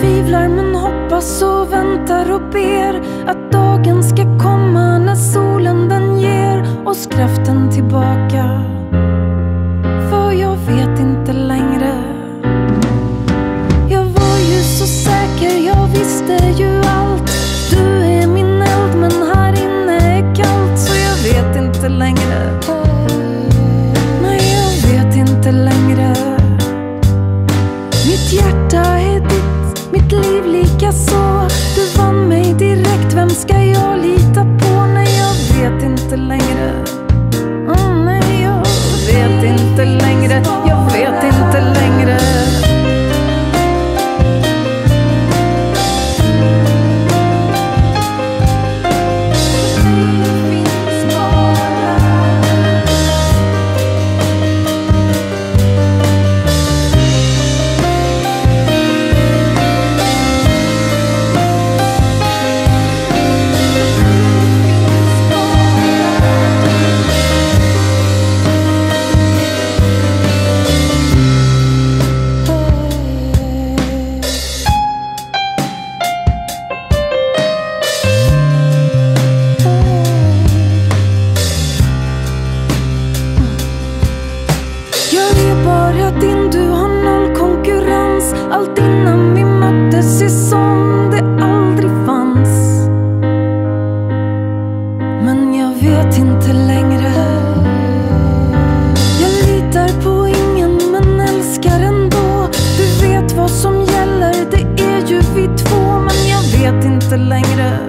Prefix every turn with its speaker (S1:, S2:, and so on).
S1: tvivlar men hoppas och väntar och ber att dagen ska komma när solen den ger oss kraften tillbaka. För jag vet inte längre. Jag var ju så säker, jag visste ju allt. Du är min eld men här inne är kallt så jag vet inte längre. Nej, jag vet inte längre. Mitt hjärta är mitt liv lika så. Du vann mig direkt, vem ska jag lita på? Nej, jag vet inte längre. Allt innan vi möttes är som det aldrig fanns. Men jag vet inte längre. Jag litar på ingen men älskar ändå. Du vet vad som gäller, det är ju vi två. Men jag vet inte längre.